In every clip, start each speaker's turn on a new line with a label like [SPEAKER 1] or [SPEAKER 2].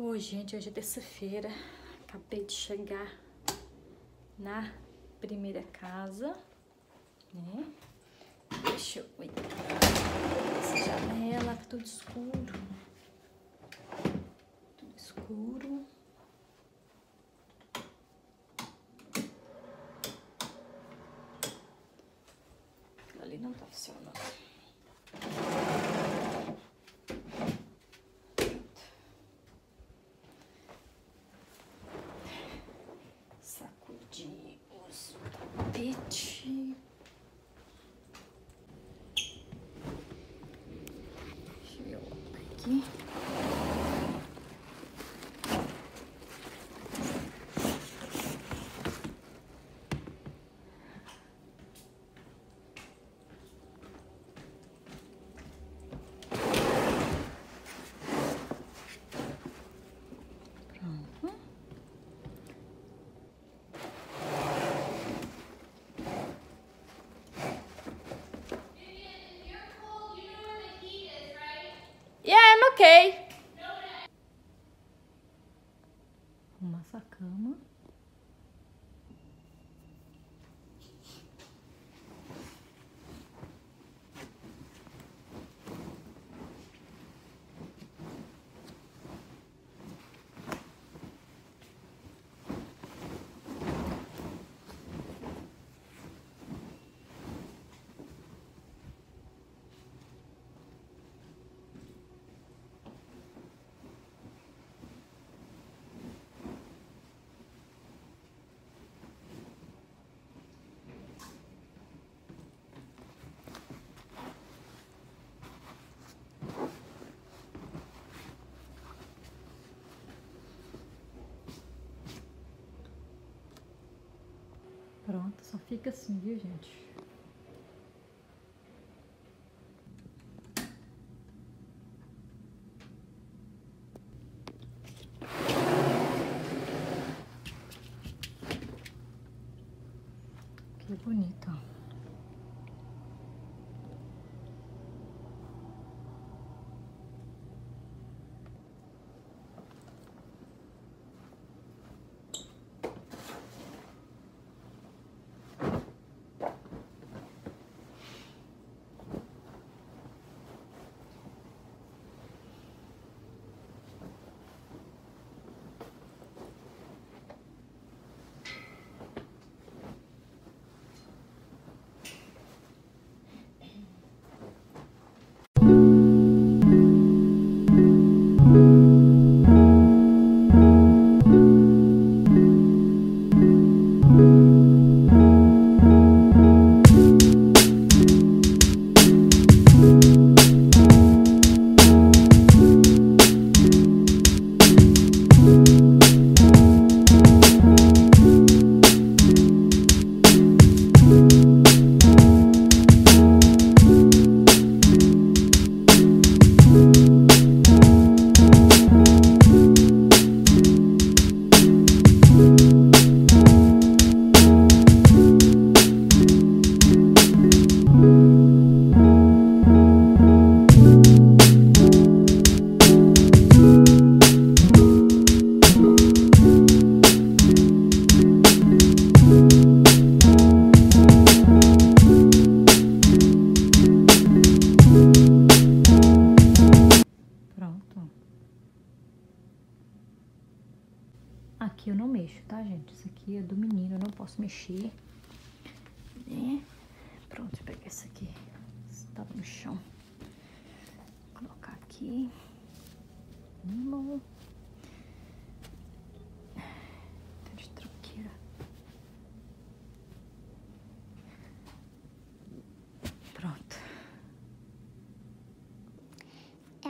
[SPEAKER 1] Oi, gente, hoje é terça-feira. Acabei de chegar na primeira casa, né? Deixa eu essa janela, tá tudo escuro. Tudo escuro. Ali não tá funcionando. Sacudir os tapete. Deixa eu botar aqui. Pronto. Yeah, Okay. Arrumar essa cama. Pronto, só fica assim, viu, gente? Que bonito. ó.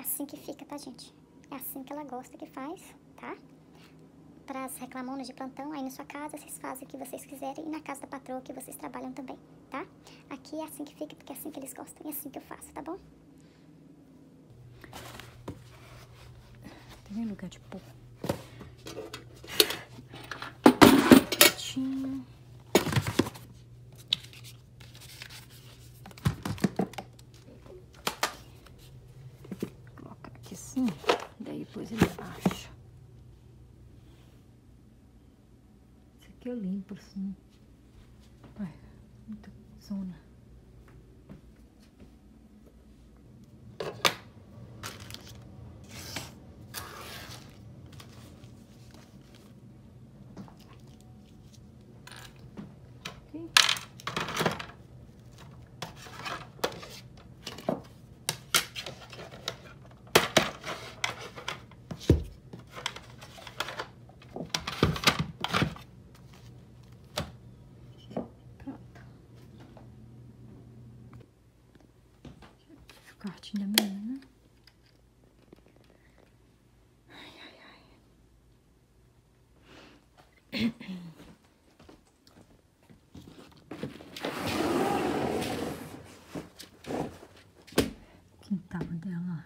[SPEAKER 2] Assim que fica, tá, gente? É assim que ela gosta que faz, tá? Para as reclamonas de plantão, aí na sua casa vocês fazem o que vocês quiserem e na casa da patroa que vocês trabalham também, tá? Aqui é assim que fica, porque é assim que eles gostam e é assim que eu faço, tá bom?
[SPEAKER 1] Tem lugar de pôr. Quietinho. Colocar aqui assim, daí depois ele baixa. aqui eu limpo assim. Ai, muita zona. cartinho da menina. Ai, ai, ai. Quintal dela.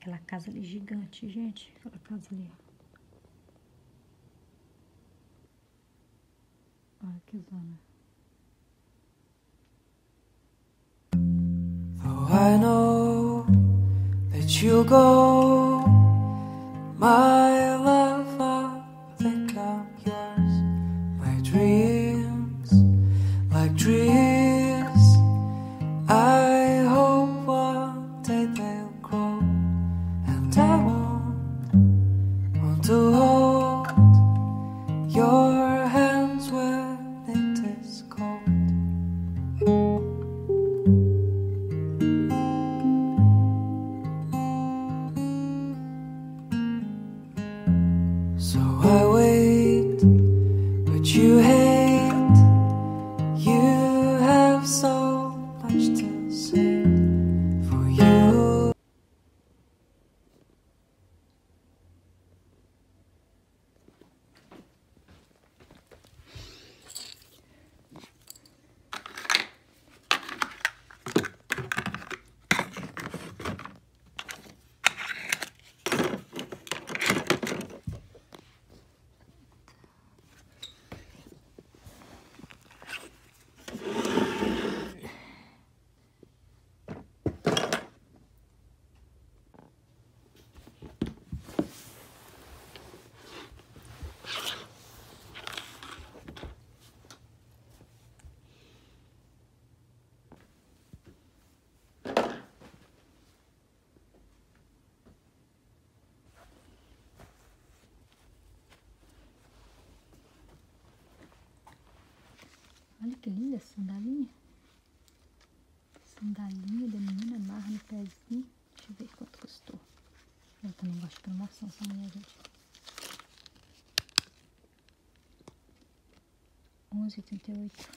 [SPEAKER 1] Aquela casa ali gigante, gente. Aquela casa ali, ó. Olha que zona.
[SPEAKER 3] I know that you go,
[SPEAKER 1] Olha que linda essa sandalinha. Sandalinha da menina amarra no pezinho. Deixa eu ver quanto custou. Eu também gosto de promoção, essa mulher, gente. 11,88.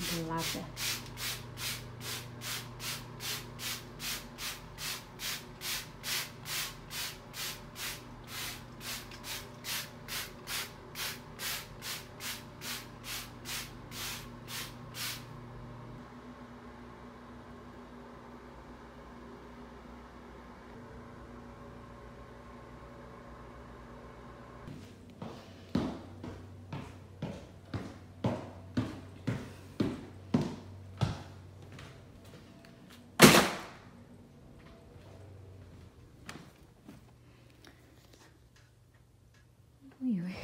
[SPEAKER 1] Lava. Ui, ui.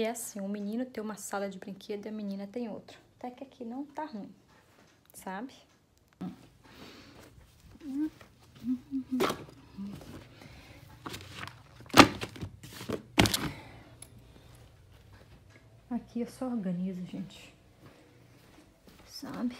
[SPEAKER 1] Que é assim, o menino tem uma sala de brinquedo e a menina tem outra. Até que aqui não tá ruim, sabe? Aqui eu só organizo, gente. Sabe?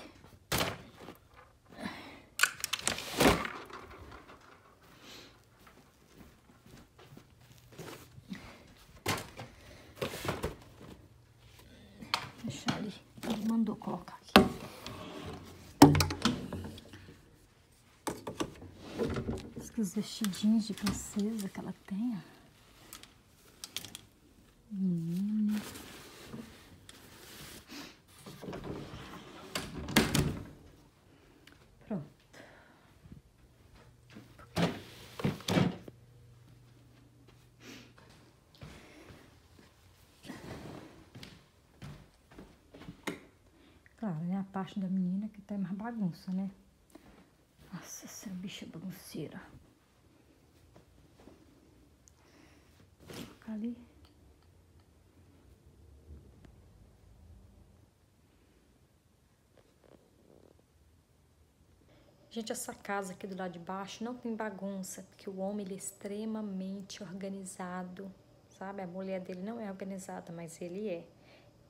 [SPEAKER 1] Deixar ali. Ele mandou colocar aqui. Esses vestidinhos de princesa que ela tem, ó. Menina. Pronto. Claro, né? A parte da menina que tá mais bagunça, né? Nossa, essa bicha bagunceira. Colocar ali. Gente, essa casa aqui do lado de baixo não tem bagunça, porque o homem ele é extremamente organizado, sabe? A mulher dele não é organizada, mas ele é.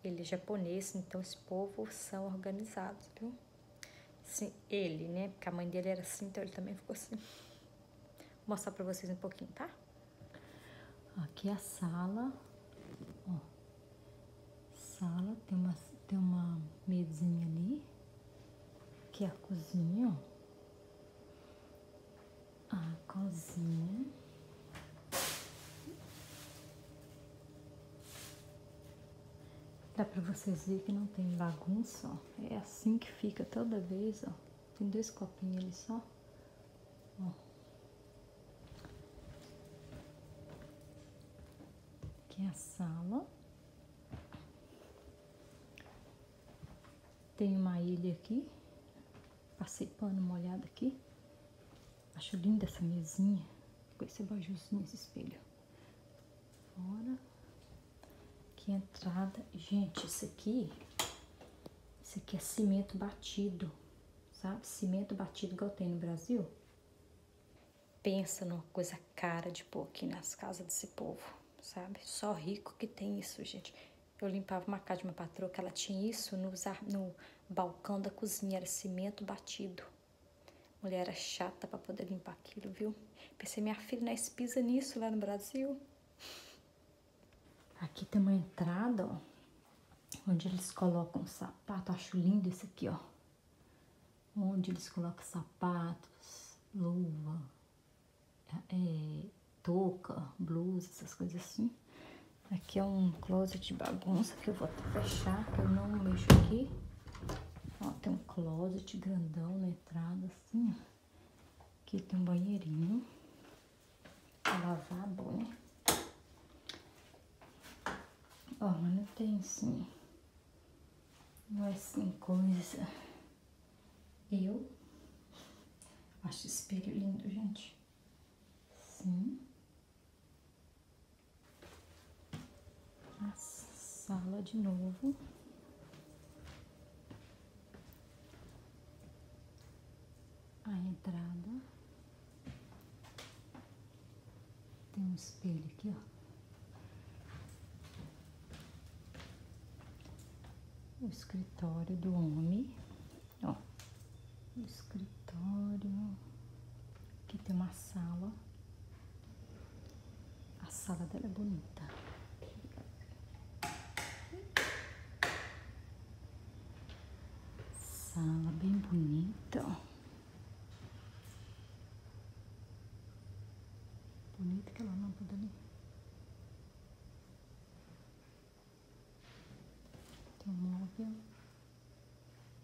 [SPEAKER 1] Ele é japonês, então esse povo são organizados, viu? Sim, ele, né? Porque a mãe dele era assim, então ele também ficou assim. Vou mostrar pra vocês um pouquinho, tá? Aqui é a sala. Ó. Sala, tem uma, tem uma mesinha ali. Aqui é a cozinha, ó. A cozinha. Dá pra vocês verem que não tem bagunça, ó. É assim que fica toda vez, ó. Tem dois copinhos ali só. Ó. Aqui é a sala. Tem uma ilha aqui. Passei pano molhado aqui. Acho linda essa mesinha. Com esse abajurzinho, esse espelho. Fora. A entrada. Gente, isso aqui, isso aqui é cimento batido, sabe? Cimento batido igual tem no Brasil. Pensa numa coisa cara de pôr aqui nas casas desse povo, sabe? Só rico que tem isso, gente. Eu limpava uma casa de uma patroa que ela tinha isso no, no balcão da cozinha, era cimento batido. Mulher era chata para poder limpar aquilo, viu? Pensei, minha filha, nós pisa nisso lá no Brasil. Aqui tem uma entrada, ó, onde eles colocam sapato. Acho lindo esse aqui, ó. Onde eles colocam sapatos, luva, é, touca, blusa, essas coisas assim. Aqui é um closet de bagunça que eu vou fechar, que eu não mexo aqui. Ó, tem um closet grandão na entrada, assim, ó. Aqui tem um banheirinho. Pra lavar a banho. Ó, mas não tem assim. Não é assim coisa. Eu acho espelho lindo, gente. Sim. A sala de novo. A entrada. Tem um espelho aqui, ó. O escritório do homem. Ó. O escritório. Aqui tem uma sala. A sala dela é bonita. Sala bem bonita, ó. Bonita aquela lâmpada ali. Tem um móvel.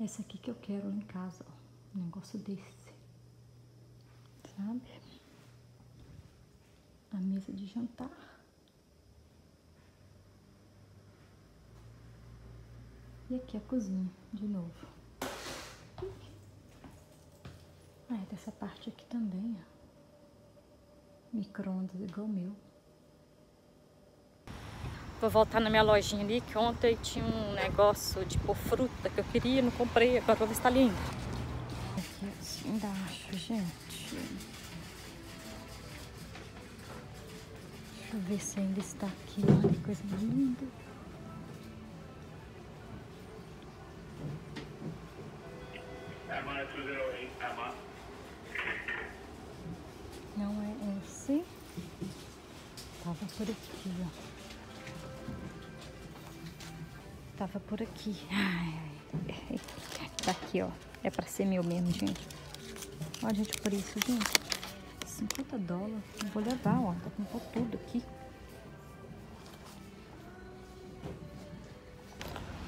[SPEAKER 1] Esse aqui que eu quero em casa, ó. Um negócio desse. Sabe? A mesa de jantar. E aqui a cozinha, de novo. Ah, é dessa parte aqui também, ó. Micro-ondas igual o meu. Vou voltar na minha lojinha ali, que ontem tinha um negócio de pôr fruta que eu queria, não comprei. Agora vou ver se tá lindo. Aqui assim embaixo, gente. Deixa eu ver se ainda está aqui. Olha que coisa linda.
[SPEAKER 4] Emma 208, Emma.
[SPEAKER 1] Não é esse. Tava por aqui, ó. Tava por aqui. Ai. Tá aqui, ó. É pra ser meu mesmo, gente. Olha, gente, por isso, gente. 50 dólares. Eu vou levar, ó. Tá com tudo aqui.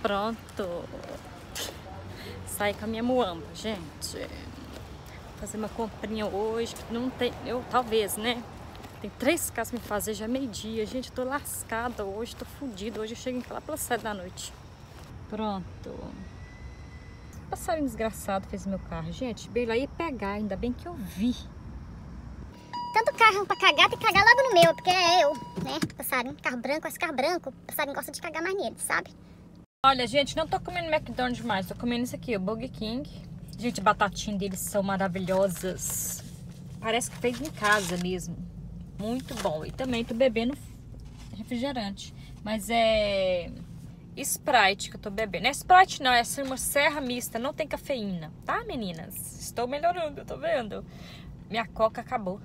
[SPEAKER 1] Pronto. Saí com a minha muamba, gente. Vou fazer uma comprinha hoje. Não tem. Eu, talvez, né? Tem três casas pra me fazer, já é meio-dia. Gente, tô lascada hoje, tô fodida. Hoje eu chego lá pelas sete da noite. Pronto. Passarinho desgraçado fez meu carro. Gente, bem lá ia pegar, ainda bem que eu vi.
[SPEAKER 2] Tanto carro pra cagar, tem que cagar logo no meu, porque é eu, né? Passarinho, carro branco, esse carro branco, passarinho gosta de cagar mais nele, sabe?
[SPEAKER 1] Olha, gente, não tô comendo McDonald's mais, tô comendo isso aqui, o Burger King. Gente, batatinhas deles são maravilhosas. Parece que fez em casa mesmo. Muito bom. E também tô bebendo refrigerante. Mas é Sprite que eu tô bebendo. É Sprite não, é assim uma serra mista, não tem cafeína, tá, meninas? Estou melhorando, tô vendo. Minha coca acabou.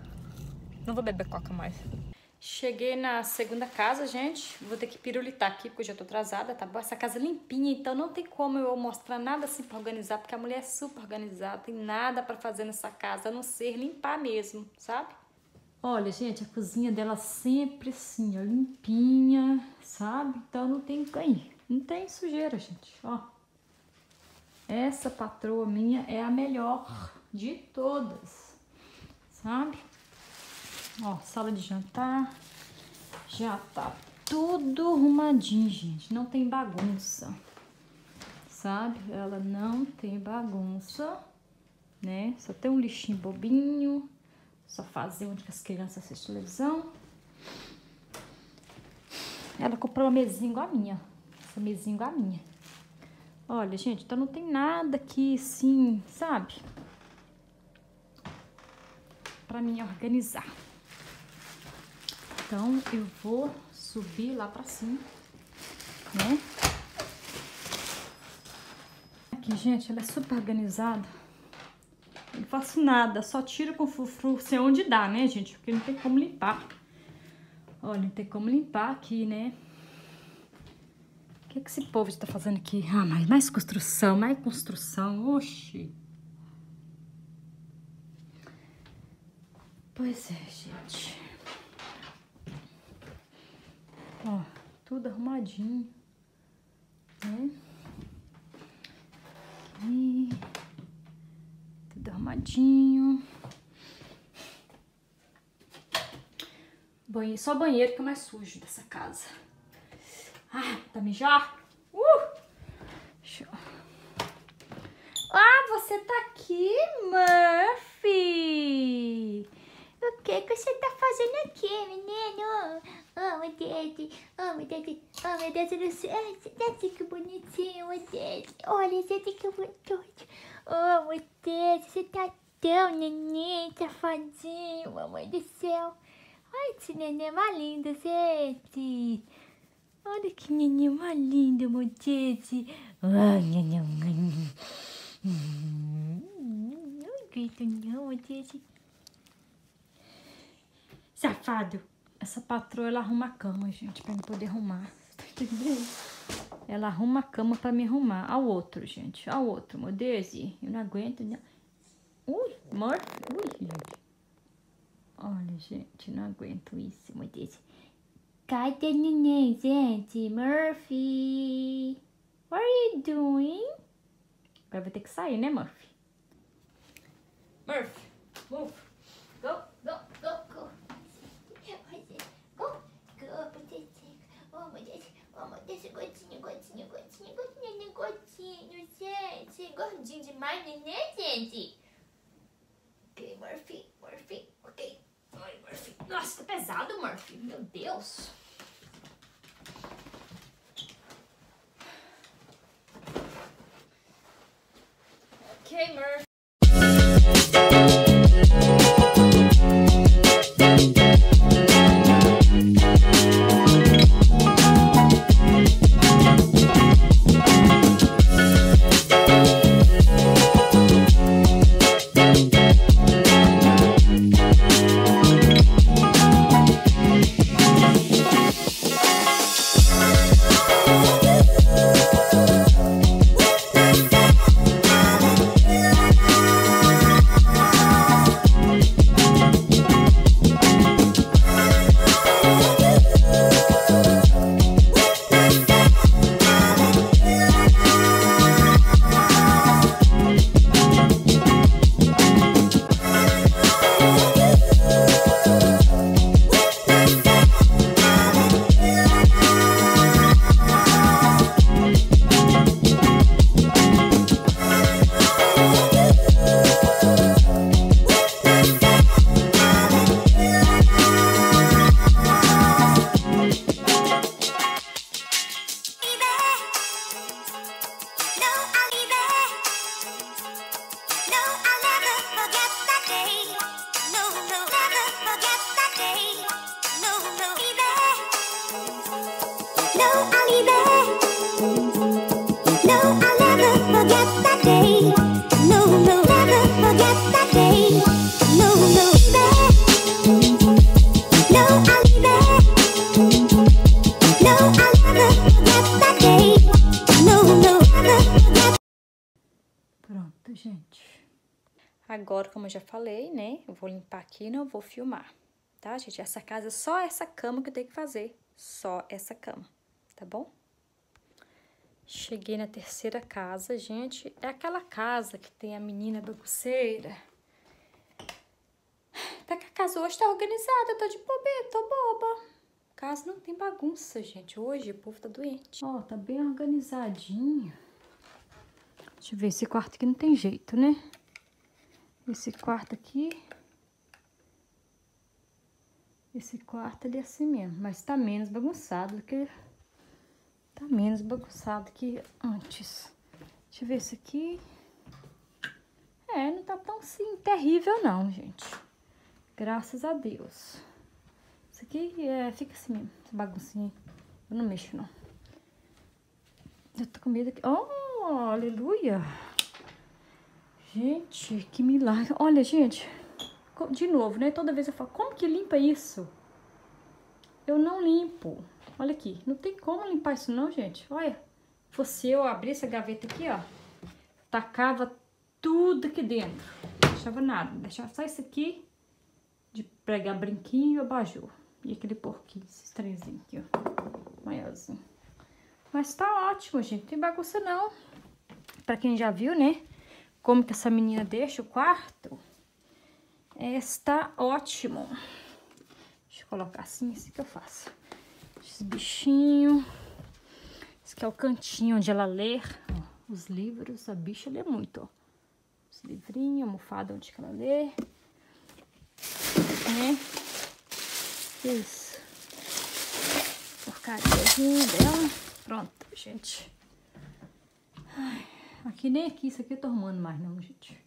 [SPEAKER 1] Não vou beber coca mais. Cheguei na segunda casa, gente. Vou ter que pirulitar aqui, porque eu já tô atrasada, tá bom? Essa casa é limpinha, então não tem como eu mostrar nada assim pra organizar, porque a mulher é super organizada, tem nada pra fazer nessa casa, a não ser limpar mesmo, sabe? Olha, gente, a cozinha dela sempre assim, ó, limpinha, sabe? Então não tem aí, não tem sujeira, gente, ó. Essa patroa minha é a melhor de todas, sabe? Ó, sala de jantar. Já tá tudo arrumadinho, gente. Não tem bagunça. Sabe? Ela não tem bagunça, né? Só tem um lixinho bobinho. Só fazer onde as crianças assistem televisão. Ela comprou uma mesinha igual a minha. Essa mesinha igual a minha. Olha, gente, então não tem nada aqui, assim, sabe? Pra mim organizar. Então, eu vou subir lá pra cima, né? Aqui, gente, ela é super organizada. Não faço nada, só tiro com frufru, sei onde dá, né, gente? Porque não tem como limpar. Olha, não tem como limpar aqui, né? Que, que esse povo está fazendo aqui? Ah, mais, mais construção, mais construção. Oxi. Pois é, gente. Ó, tudo arrumadinho. Né? Aqui. Tudo arrumadinho. Banheiro, só banheiro que é mais sujo dessa casa. Ah, tá mijar? Uh! Eu... Ah, você tá aqui, Murphy? O que que você tá fazendo aqui, menino? Oh, meu Deus. Oh, meu Deus. Oh, meu Deus do céu. Gente, que bonitinho, meu Deus. Olha, gente, que bonito. Oh, meu Deus. Você tá tão neném, safadinho, mamãe do céu. Ai, esse neném é mais lindo, gente. Olha que mais lindo, neném. Não grito não, Deus. Safado. Essa patroa, ela arruma a cama, gente, pra eu poder arrumar. Tá? Ela arruma a cama pra me arrumar. Ao outro, gente. Ao outro, Deus. Eu não aguento. Não. Ui, morto. Ui, gente. Olha, gente, não aguento isso, Deus. Cadê o neném, gente? Murphy. What are you doing? Agora vai ter que sair, né, Murphy? Murphy, move. Go, go, go, go. Go, go. Oh. Oh, meu Deus, gotinho, gotinho, gotinho, gotinho, gotinho, gente. Gordinho demais, neném, gente. Ok, Murphy, Murphy, ok. Ai, Murphy. Nossa, tá pesado, Murphy. Meu Deus. Ok, Murphy. Eu vou limpar aqui não vou filmar, tá, gente? Essa casa, só essa cama que eu tenho que fazer. Só essa cama, tá bom? Cheguei na terceira casa, gente. É aquela casa que tem a menina bagunceira. Tá que a casa hoje tá organizada, tô de bobeira, tô boba. Casa não tem bagunça, gente. Hoje o povo tá doente. Ó, tá bem organizadinho. Deixa eu ver, esse quarto aqui não tem jeito, né? Esse quarto aqui. Esse quarto ele é assim mesmo, mas tá menos bagunçado do que... Tá menos bagunçado que antes. Deixa eu ver esse aqui. É, não tá tão assim, terrível não, gente. Graças a Deus. Isso aqui é, fica assim mesmo, essa baguncinha. Eu não mexo, não. Eu tô com medo aqui. Oh, aleluia! Gente, que milagre. Olha, gente, de novo, né? Toda vez eu falo, como que limpa isso? Eu não limpo. Olha aqui, não tem como limpar isso não, gente. Olha, fosse eu abrir essa gaveta aqui, ó. Tacava tudo aqui dentro. Não deixava nada. Deixava só isso aqui de pregar brinquinho e abajur. E aquele porquinho, esses trenzinhos aqui, ó. Maiorzinho. Mas tá ótimo, gente. Não tem bagunça não. Pra quem já viu, né? Como que essa menina deixa o quarto. Está ótimo. Deixa eu colocar assim, assim que eu faço. Esses bichinhos. Esse aqui é o cantinho onde ela lê. ó, os livros. A bicha lê muito, ó. Os livrinhos, almofada onde que ela lê. Né? Isso. Porcariazinha dela. Pronto, gente. Ai, aqui nem aqui, isso aqui eu tô arrumando mais não, gente.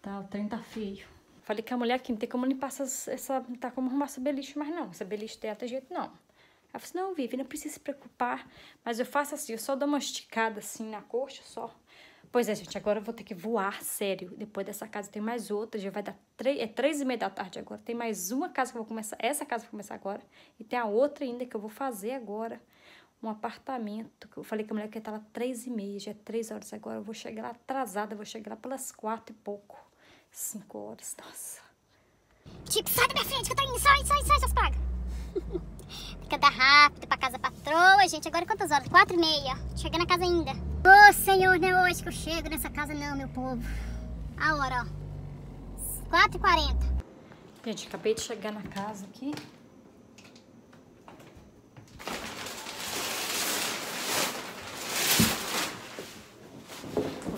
[SPEAKER 1] Tá, o trem tá feio. Falei que a mulher aqui não tem como limpar essas, essa, não tá como arrumar essa beliche mais não. Essa beliche dela tem jeito não. Ela falou assim, não, Vivi, não precisa se preocupar. Mas eu faço assim, eu só dou uma esticada assim na coxa, só. Pois é, gente, agora eu vou ter que voar, sério. Depois dessa casa tem mais outra, já vai dar três, é três e meia da tarde agora. Tem mais uma casa que eu vou começar, essa casa eu vou começar agora. E tem a outra ainda que eu vou fazer agora. Um apartamento, que eu falei que a mulher que estava três e meia, já é três horas agora. Eu vou chegar lá atrasada, vou chegar lá pelas quatro e pouco. Cinco horas, nossa.
[SPEAKER 2] Tipo, sai da minha frente que eu tô indo. Sai, sai, sai, seus pragas. Tem que andar rápido pra casa da patroa, gente. Agora quantas horas? Quatro e meia. Cheguei na casa ainda. Ô, Senhor, não é hoje que eu chego nessa casa não, meu povo. A hora, ó. Quatro e quarenta.
[SPEAKER 1] Gente, acabei de chegar na casa aqui.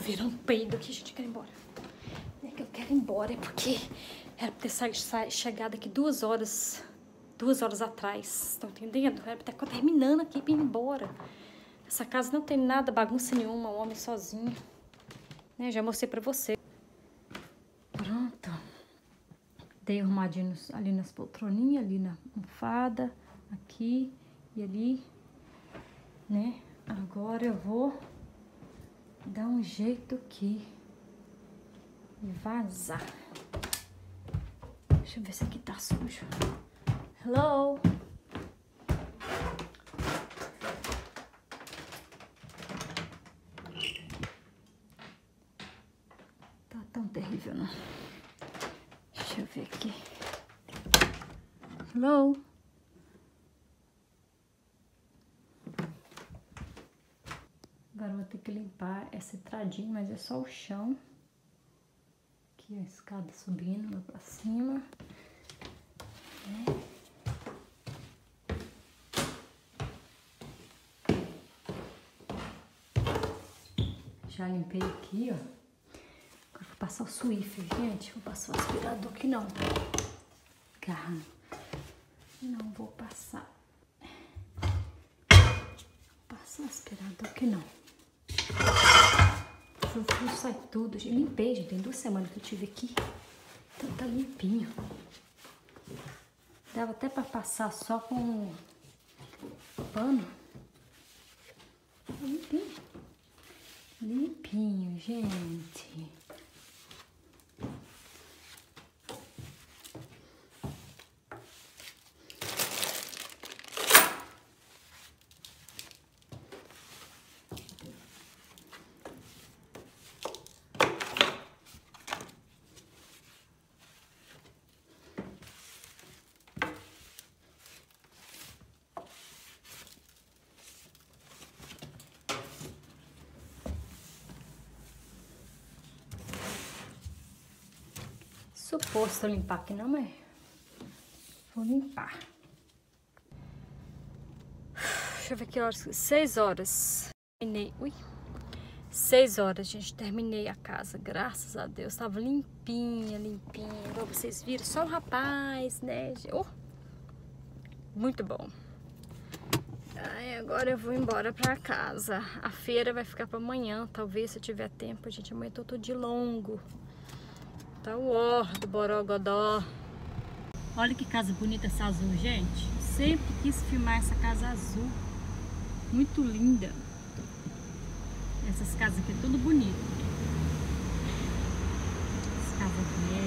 [SPEAKER 1] Ouviram um peido aqui, gente, eu quero ir embora. É que eu quero ir embora, é porque era pra ter chegado aqui duas horas, duas horas atrás, estão entendendo? Era pra estar terminando aqui pra ir embora. Essa casa não tem nada, bagunça nenhuma, um homem sozinho. Né, já mostrei pra você. Pronto. Dei arrumadinho ali nas poltroninhas, ali na almofada, aqui e ali, né? Agora eu vou dar um jeito aqui e vazar. Deixa eu ver se aqui tá sujo. Hello? Tá tão terrível, não. Deixa eu ver aqui. Hello? Agora eu vou ter que limpar essa entradinha, mas é só o chão. Aqui a escada subindo lá pra cima. É. Já limpei aqui, ó. Agora vou passar o Swiffer, gente. Vou passar o aspirador aqui não. Garra. Não vou passar. Vou passar o aspirador aqui não. Fufu sai tudo. gente. Limpei, gente. Tem duas semanas que eu tive aqui. Então tá limpinho. Dava até pra passar só com pano. Tá limpinho. Limpinho, gente. Suposto limpar aqui não, mas vou limpar. Deixa eu ver que horas. Seis horas. Terminei. Ui. Seis horas, gente, terminei a casa, graças a Deus. Tava limpinha, limpinha. Igual vocês viram, só o rapaz, né? Oh, muito bom. Ai, agora eu vou embora pra casa. A feira vai ficar pra amanhã, talvez, se eu tiver tempo. Gente, amanhã eu tô de longo. Tá o ó do Borogodó. Olha que casa bonita essa azul, gente. Sempre quis filmar essa casa azul. Muito linda. Essas casas aqui é tudo bonito. Essa antiga.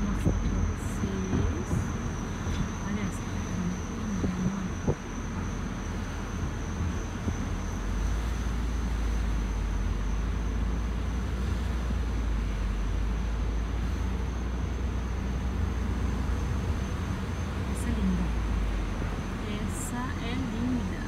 [SPEAKER 1] Vou mostrar pra vocês. Olha essa casa muito linda, ó. Essa é linda. Essa é linda.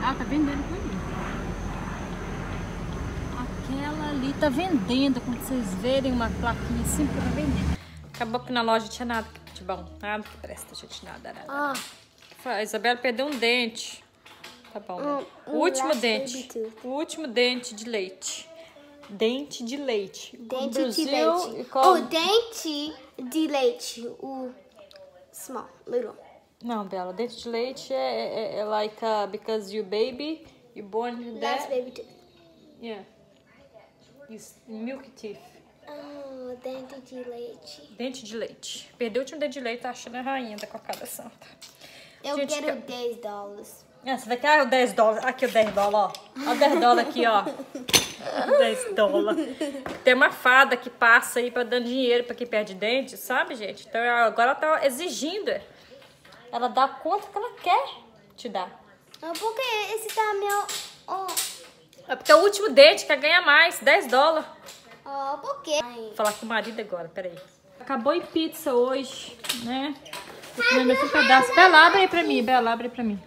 [SPEAKER 1] Ah, tá vendendo por ali. Aquela ali tá vendendo. Quando vocês verem uma plaquinha assim, tá vendendo. Acabou que na loja tinha nada de bom. Nada que presta, gente. Nada, nada.
[SPEAKER 5] Ah,
[SPEAKER 1] A Isabela perdeu um dente. Tá bom. né?
[SPEAKER 5] Um-
[SPEAKER 1] o
[SPEAKER 5] um
[SPEAKER 1] último dente. O último dente de leite. Dente de leite. O
[SPEAKER 5] dente de
[SPEAKER 1] Brasil,
[SPEAKER 5] leite.
[SPEAKER 1] qual-
[SPEAKER 5] Oh, dente de leite. O small, little.
[SPEAKER 1] Não, Bela, dente de leite é, é, é like uh, because you baby, you born with
[SPEAKER 5] Last
[SPEAKER 1] that.
[SPEAKER 5] baby tooth.
[SPEAKER 1] Yeah. Is milk teeth.
[SPEAKER 5] Oh, dente de leite.
[SPEAKER 1] Dente de leite. Perdeu o último dente de leite, tá achando a rainha da cocada santa.
[SPEAKER 5] Eu
[SPEAKER 1] Gente,
[SPEAKER 5] quero
[SPEAKER 1] que-
[SPEAKER 5] 10 dólares.
[SPEAKER 1] Ah, você vai querer o 10 dólares. Aqui o 10 dólares, ó. Ó o 10 dólares aqui, ó. 10 dólares. Tem uma fada que passa aí pra dando dinheiro pra quem perde dente, sabe, gente? Então agora ela tá exigindo. Ela dá quanto que ela quer te dar.
[SPEAKER 5] Ah, por que esse tá meu... Oh,
[SPEAKER 1] É porque é o último dente quer ganhar mais, 10 dólares.
[SPEAKER 5] oh por quê?
[SPEAKER 1] Vou falar com o marido agora, peraí. Acabou em pizza hoje, né? Tô comendo esse pedaço. Bela, abre aí pra mim, Bela, abre aí pra mim.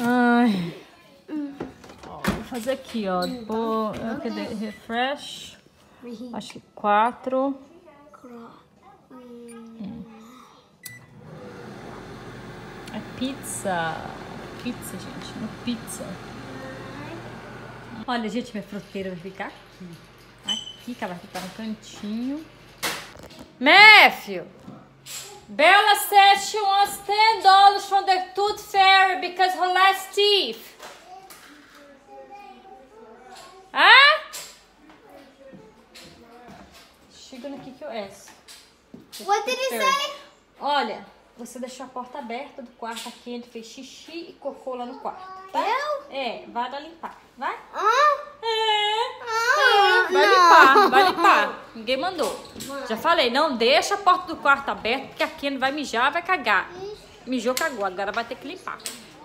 [SPEAKER 1] Ai. Ó, vou fazer aqui, ó. Vou, cadê? Refresh. Acho que quatro. É pizza. Pizza, gente. Não pizza. Olha, gente, minha fruteira vai ficar aqui. Aqui que ela vai ficar no cantinho. Matthew! Bella said she wants 10 dollars from the tooth fairy because her last teeth. Hã? She gonna kick your ass.
[SPEAKER 5] What did he say?
[SPEAKER 1] Olha, você deixou a porta aberta do quarto aqui, ele fez xixi e cocô lá no quarto. Tá?
[SPEAKER 5] Eu?
[SPEAKER 1] É, vai lá limpar. Vai?
[SPEAKER 5] Ah,
[SPEAKER 1] É.
[SPEAKER 5] ah,
[SPEAKER 1] Vai
[SPEAKER 5] não.
[SPEAKER 1] limpar, vai limpar. Ninguém mandou. Já falei, não deixa a porta do quarto aberta, porque a Kenny vai mijar, vai cagar. Mijou, cagou, agora vai ter que limpar.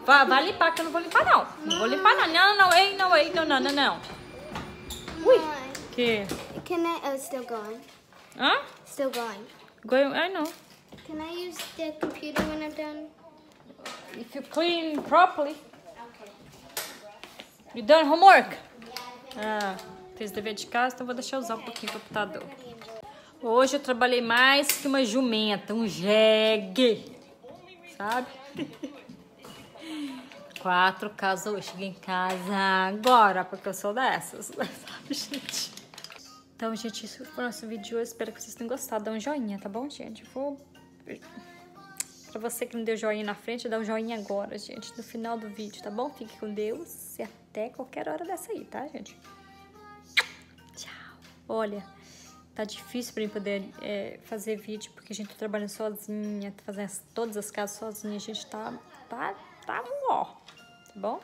[SPEAKER 1] Vai, vai limpar, que eu não vou limpar, não. Não vou limpar, não. Não, não, ei, não, ei, não, não, não, não.
[SPEAKER 5] Ui.
[SPEAKER 1] Que?
[SPEAKER 5] Can I... Oh, it's still going.
[SPEAKER 1] Hã?
[SPEAKER 5] Still going.
[SPEAKER 1] Going, I know.
[SPEAKER 5] Can I use the computer when I'm done?
[SPEAKER 1] If you clean properly. You done homework? Ah, fez dever de casa, então vou deixar usar um pouquinho o computador. Hoje eu trabalhei mais que uma jumenta, um jegue. Sabe? Quatro casas hoje. Cheguei em casa agora, porque eu sou dessas. Sabe, gente? Então, gente, isso foi o nosso vídeo. Espero que vocês tenham gostado. Dá um joinha, tá bom, gente? Vou Pra você que não deu joinha na frente, dá um joinha agora, gente, no final do vídeo, tá bom? Fique com Deus e até qualquer hora dessa aí, tá, gente? Tchau. Olha, tá difícil pra mim poder é, fazer vídeo, porque a gente tá trabalhando sozinha, tá fazendo as- todas as casas sozinha, a gente tá, tá, tá ó, tá bom?